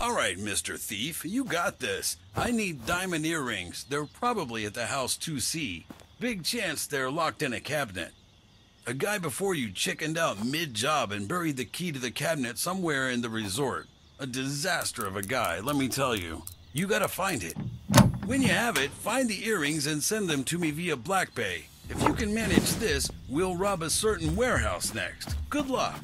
All right, Mr. Thief, you got this. I need diamond earrings. They're probably at the house 2C. Big chance they're locked in a cabinet. A guy before you chickened out mid job and buried the key to the cabinet somewhere in the resort. A disaster of a guy, let me tell you. You gotta find it. When you have it, find the earrings and send them to me via Black Bay. If you can manage this, we'll rob a certain warehouse next. Good luck.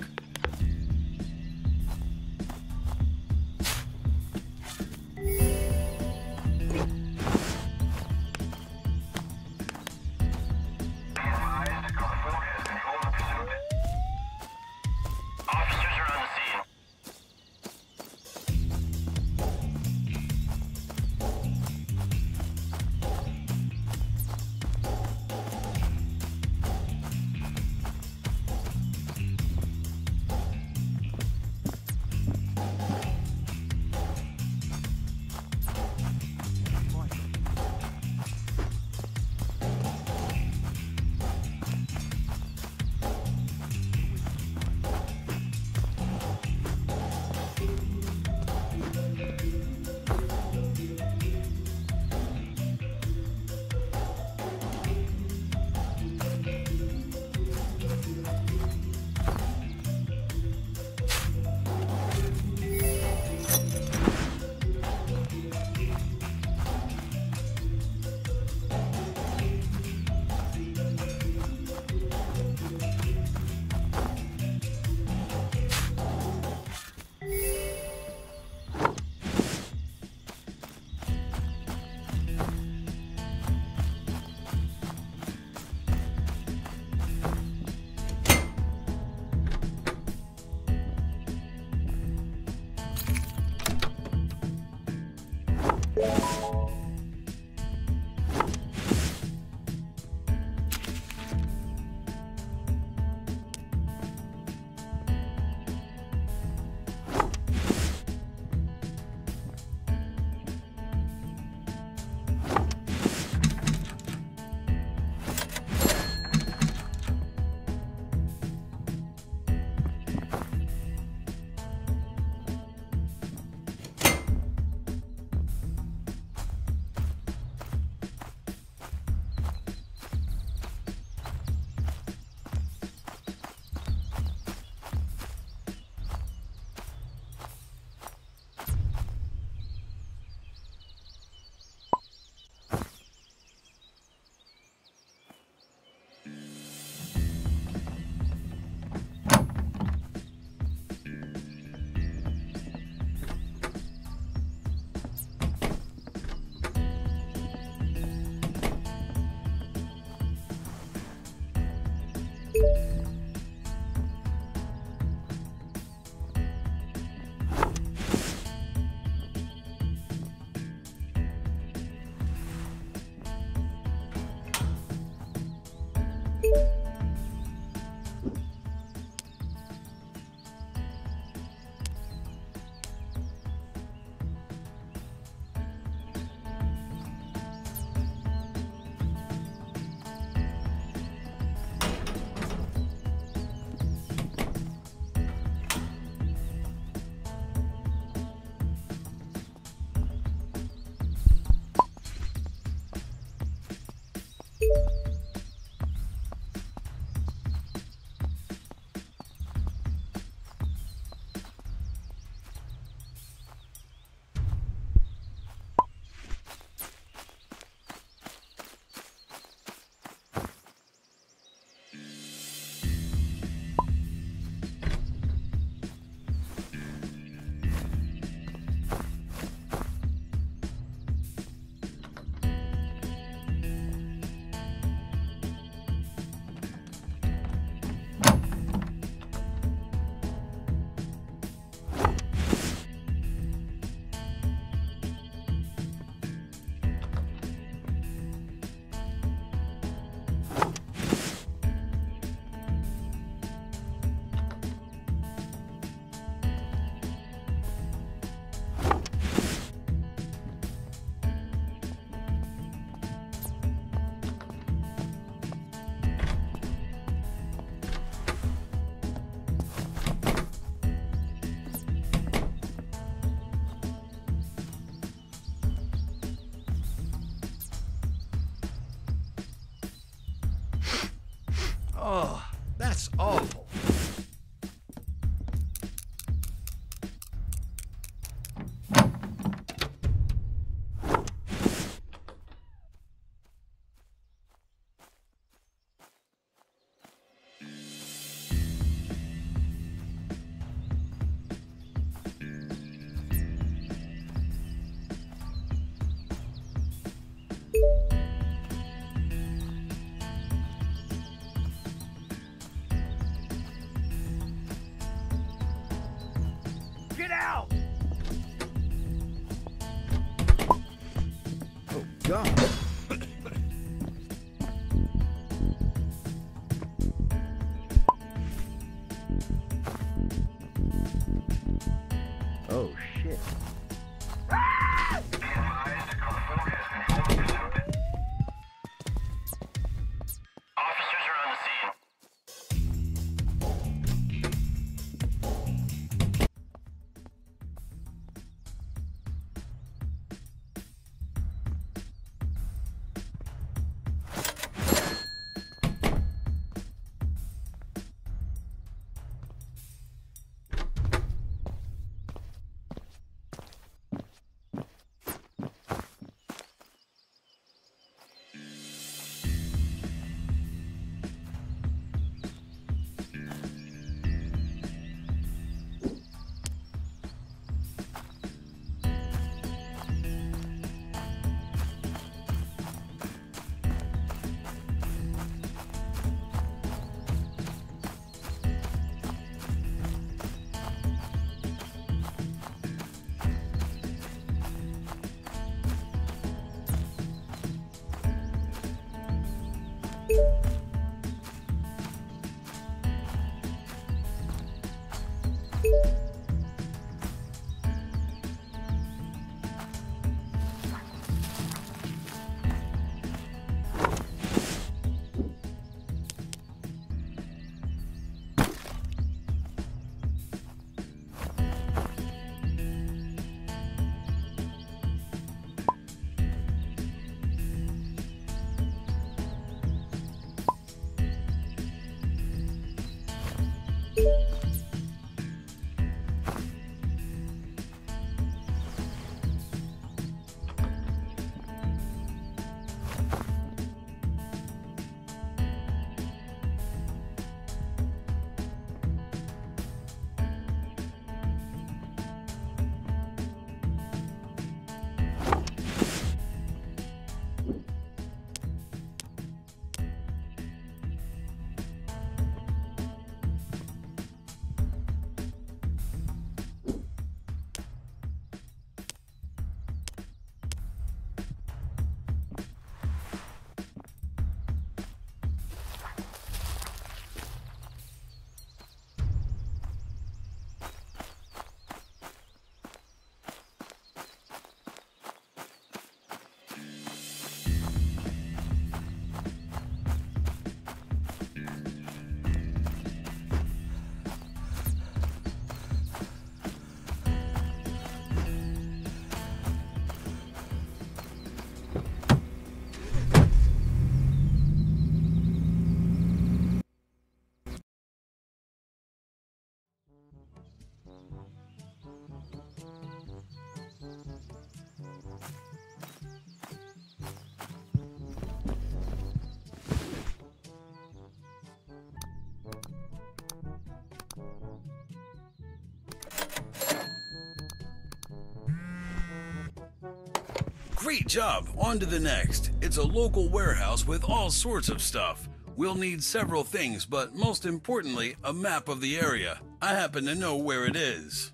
Great job. On to the next. It's a local warehouse with all sorts of stuff. We'll need several things, but most importantly, a map of the area. I happen to know where it is.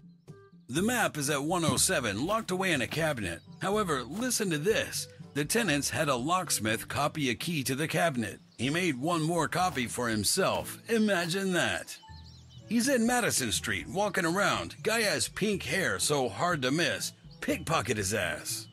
The map is at 107, locked away in a cabinet. However, listen to this. The tenants had a locksmith copy a key to the cabinet. He made one more copy for himself. Imagine that. He's in Madison Street, walking around. Guy has pink hair, so hard to miss. Pickpocket his ass.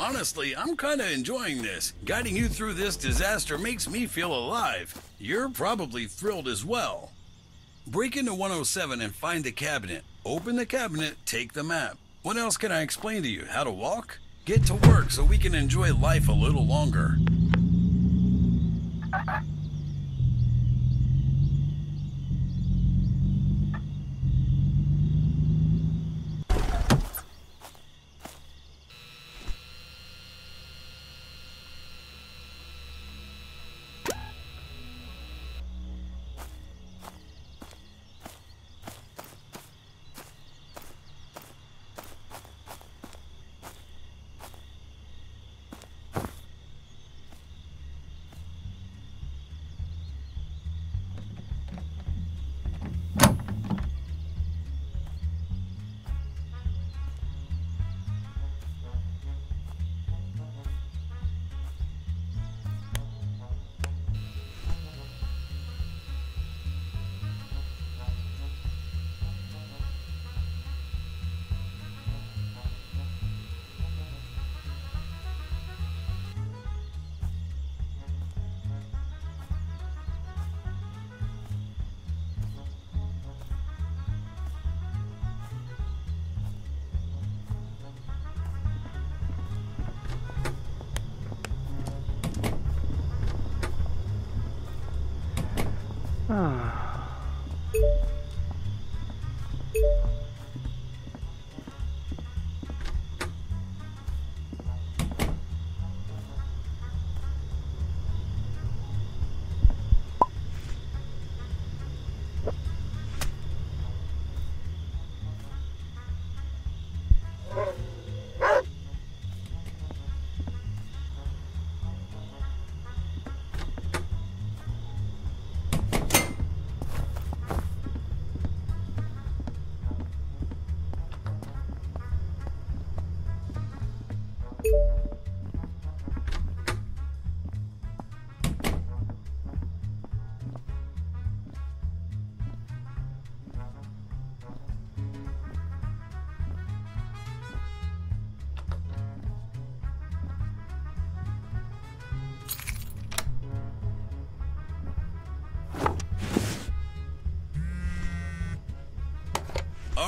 Honestly, I'm kinda enjoying this. Guiding you through this disaster makes me feel alive. You're probably thrilled as well. Break into 107 and find the cabinet. Open the cabinet, take the map. What else can I explain to you? How to walk? Get to work so we can enjoy life a little longer. Ah.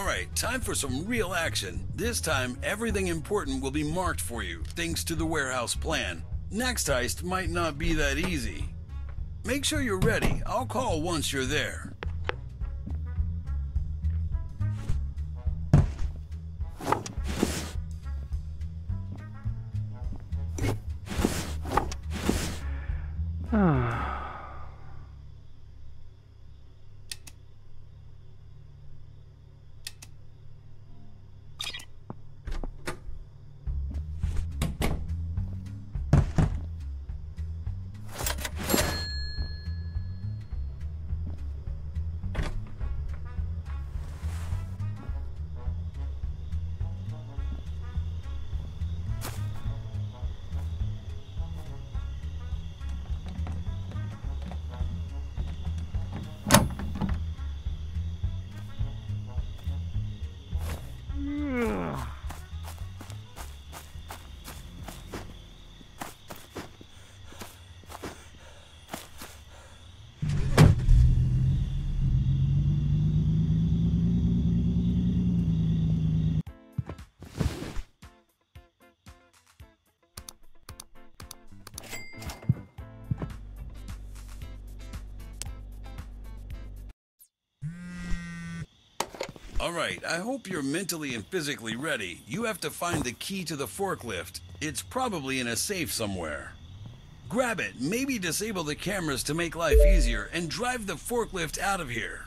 Alright, time for some real action. This time, everything important will be marked for you, thanks to the warehouse plan. Next heist might not be that easy. Make sure you're ready. I'll call once you're there. Alright, I hope you're mentally and physically ready. You have to find the key to the forklift. It's probably in a safe somewhere. Grab it, maybe disable the cameras to make life easier, and drive the forklift out of here.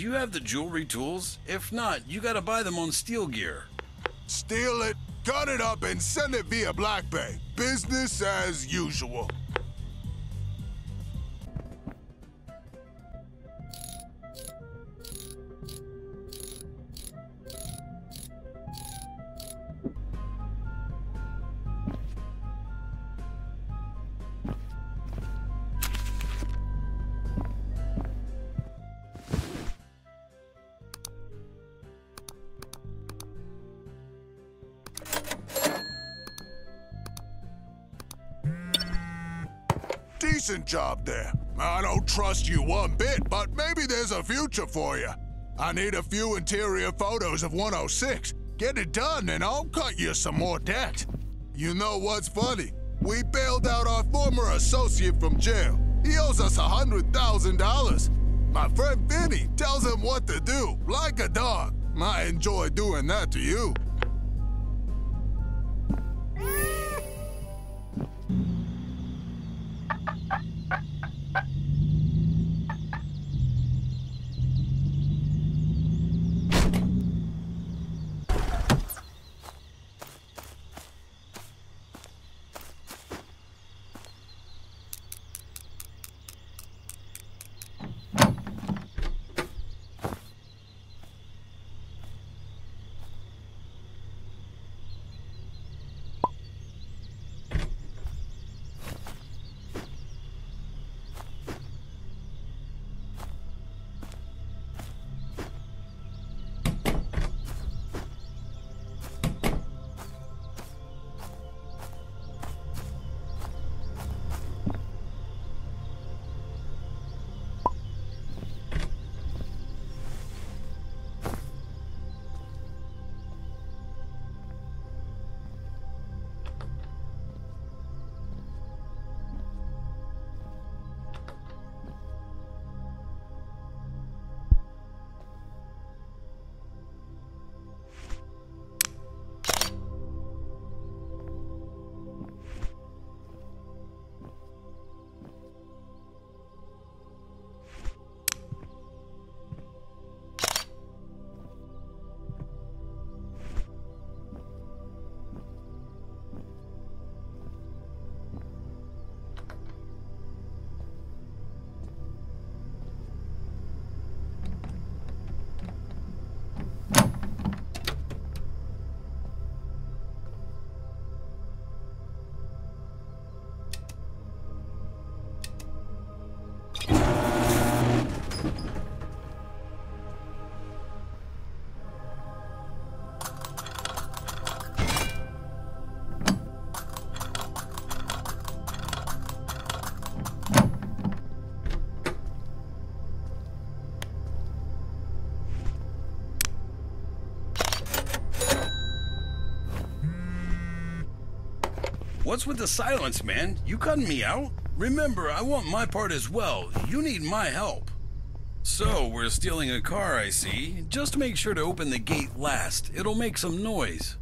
Do you have the jewelry tools? If not, you gotta buy them on Steel Gear. Steal it, cut it up, and send it via Black Bay. Business as usual. Job there. I don't trust you one bit, but maybe there's a future for you. I need a few interior photos of 106. Get it done, and I'll cut you some more debt. You know what's funny? We bailed out our former associate from jail. He owes us a $100,000. My friend Vinny tells him what to do, like a dog. I enjoy doing that to you. What's with the silence, man? You cutting me out? Remember, I want my part as well. You need my help. So, we're stealing a car, I see. Just make sure to open the gate last. It'll make some noise.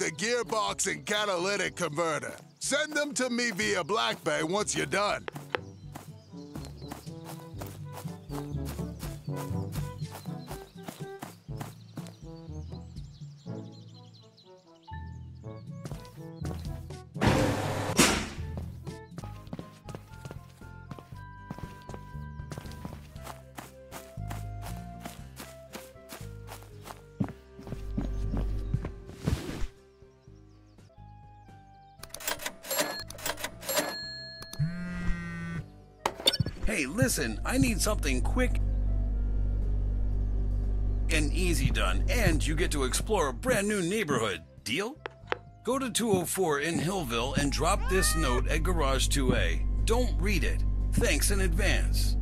The gearbox and catalytic converter. Send them to me via Black Bay once you're done. Listen, I need something quick and easy done, and you get to explore a brand new neighborhood. Deal? Go to 204 in Hillville and drop this note at Garage 2A. Don't read it. Thanks in advance.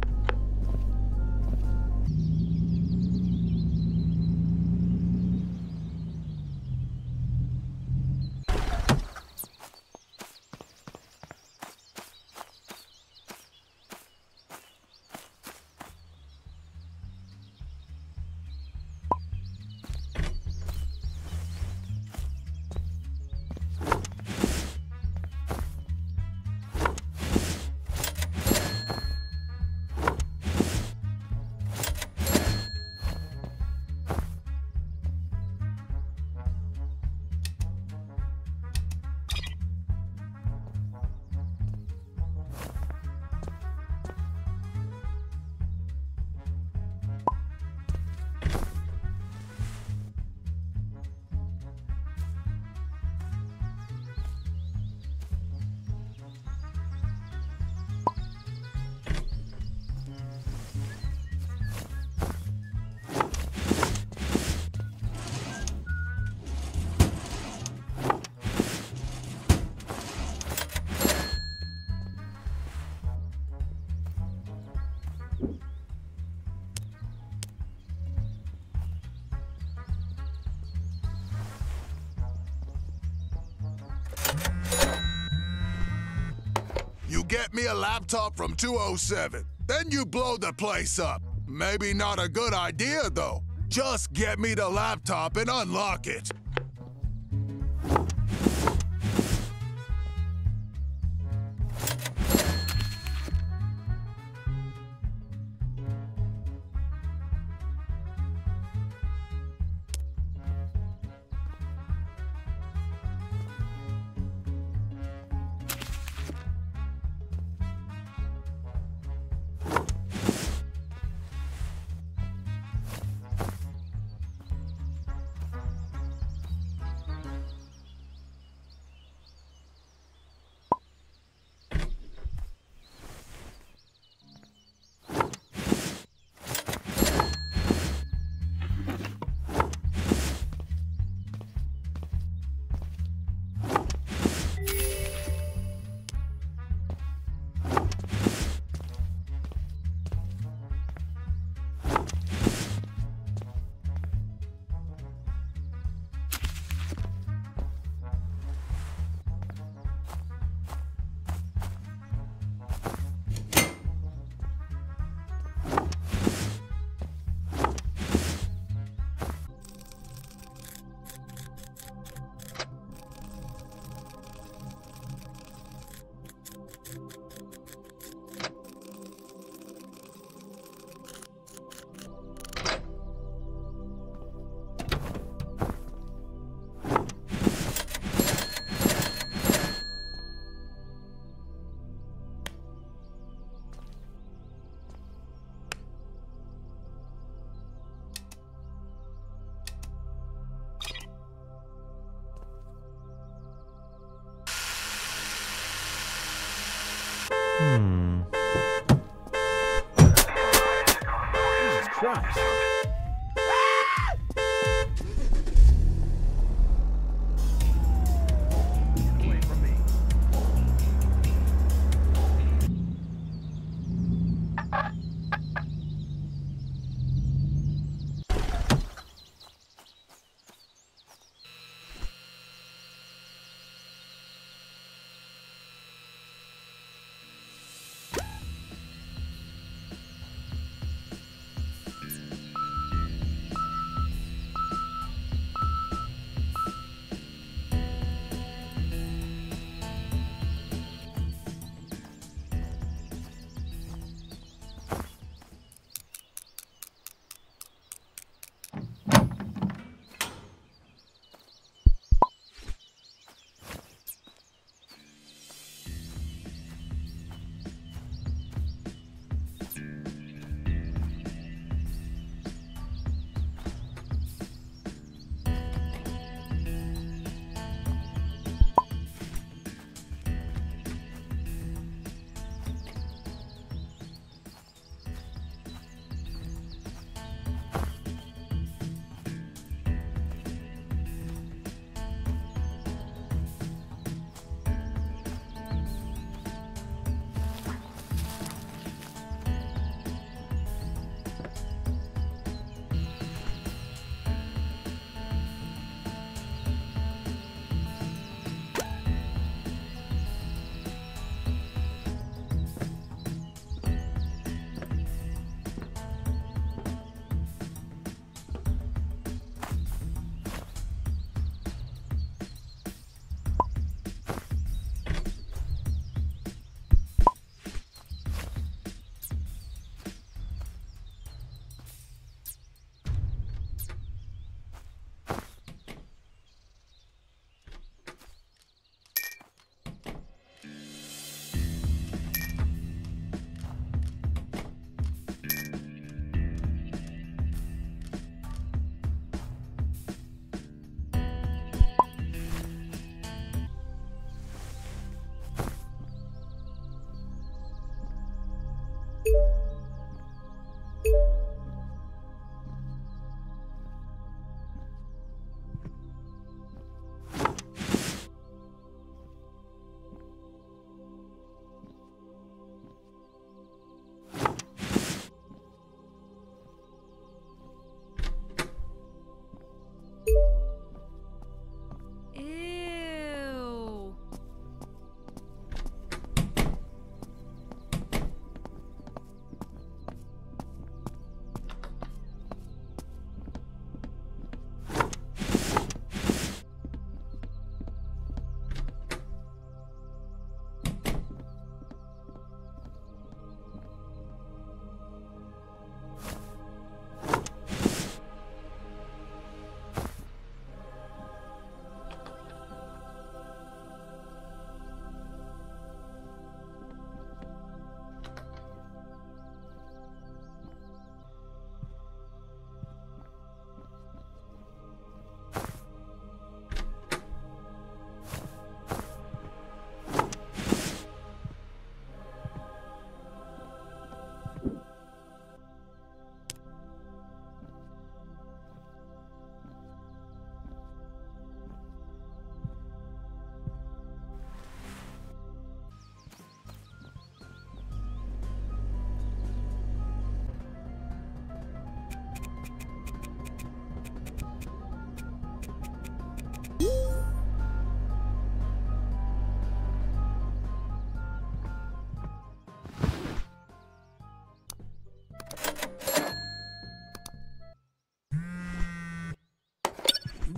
Get me a laptop from 207, then you blow the place up. Maybe not a good idea, though. Just get me the laptop and unlock it.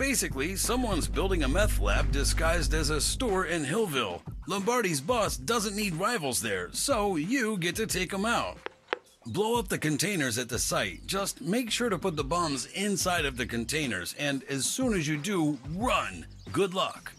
Basically, someone's building a meth lab disguised as a store in Hillville. Lombardi's boss doesn't need rivals there, so you get to take them out. Blow up the containers at the site. Just make sure to put the bombs inside of the containers, and as soon as you do, run. Good luck.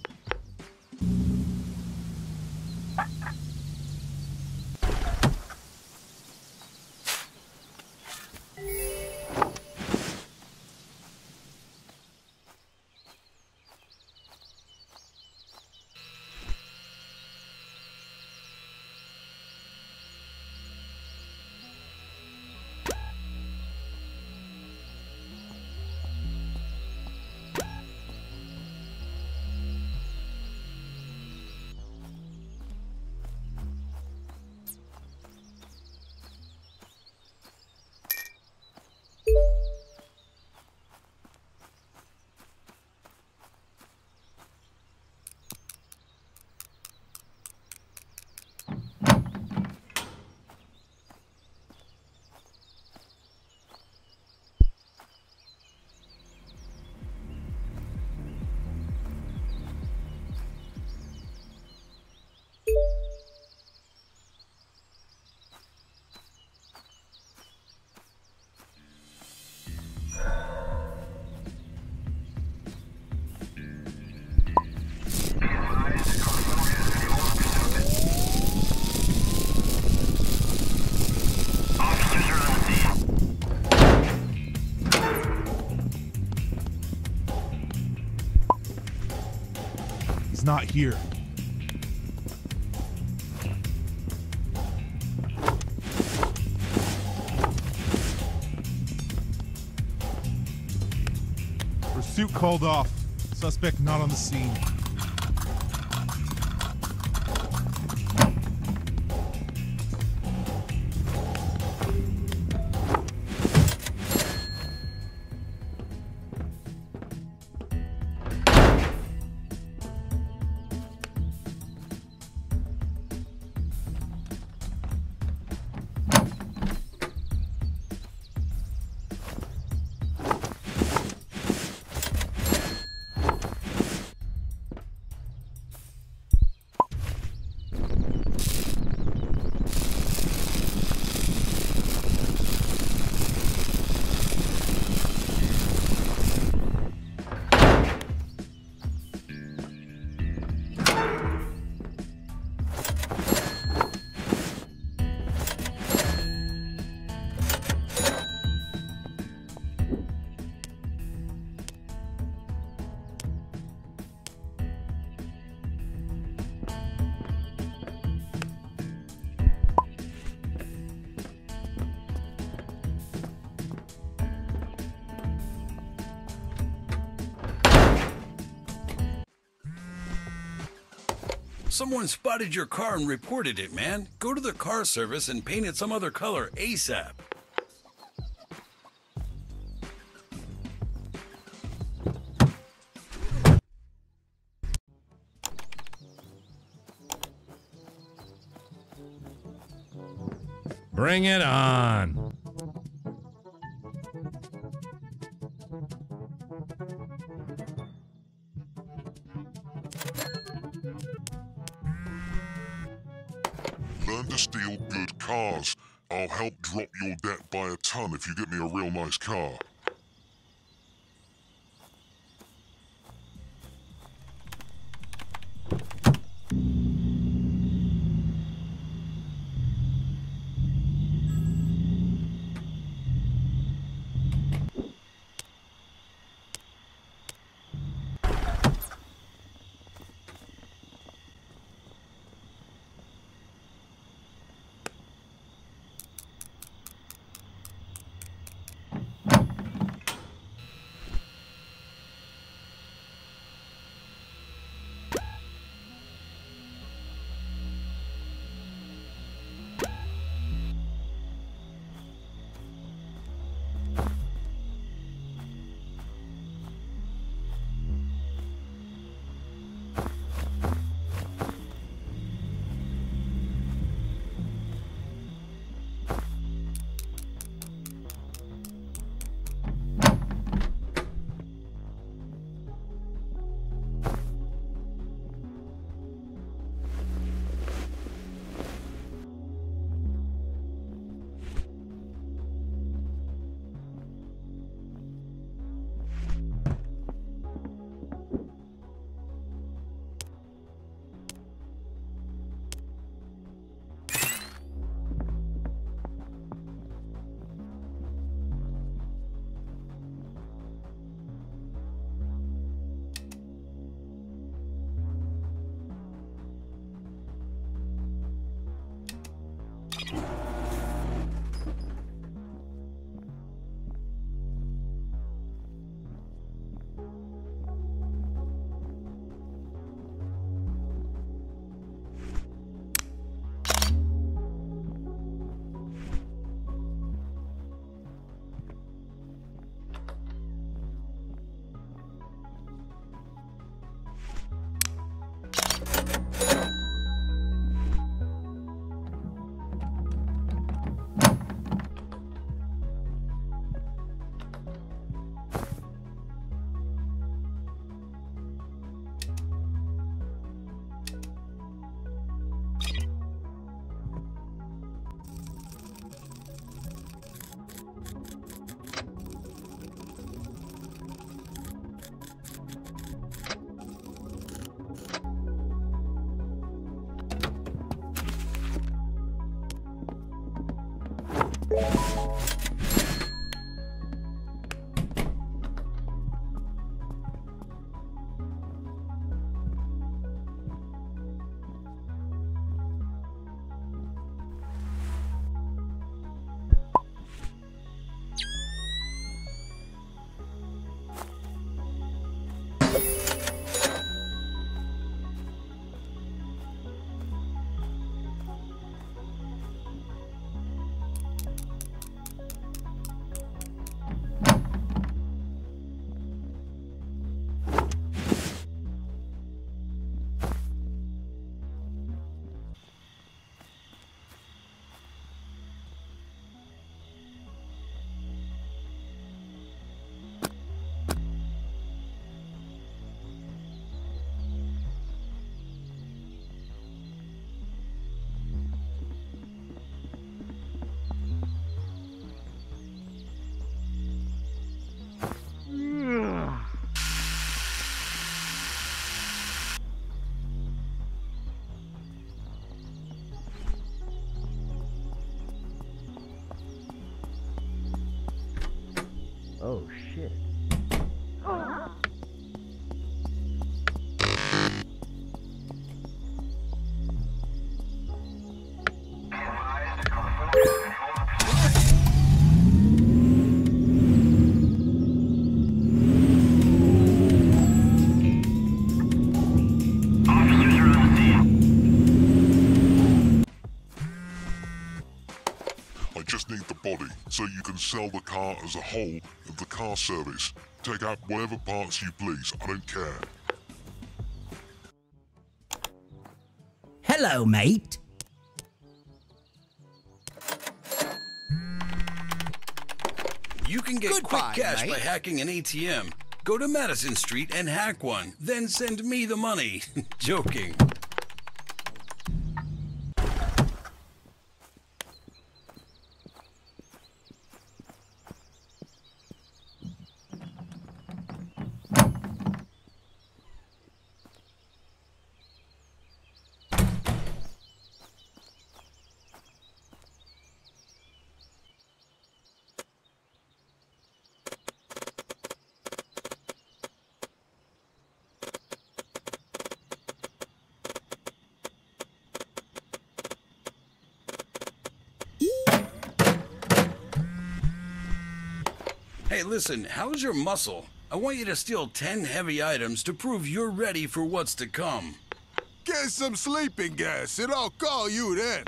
Not here. Pursuit called off. Suspect not on the scene. Someone spotted your car and reported it, man. Go to the car service and paint it some other color ASAP. Bring it on. I'll help drop your debt by a ton if you get me a real nice car. Sell the car as a whole at the car service. Take out whatever parts you please, I don't care. Hello, mate. You can get Goodbye, quick cash mate. by hacking an ATM. Go to Madison Street and hack one, then send me the money. Joking. Hey, listen, how's your muscle? I want you to steal 10 heavy items to prove you're ready for what's to come. Get some sleeping gas, and I'll call you then.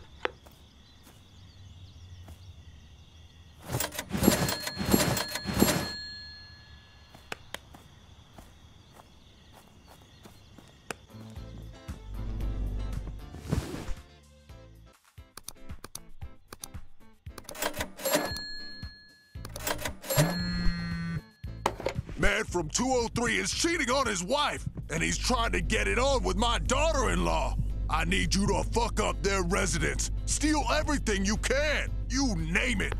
203 is cheating on his wife, and he's trying to get it on with my daughter in law. I need you to fuck up their residence, steal everything you can, you name it.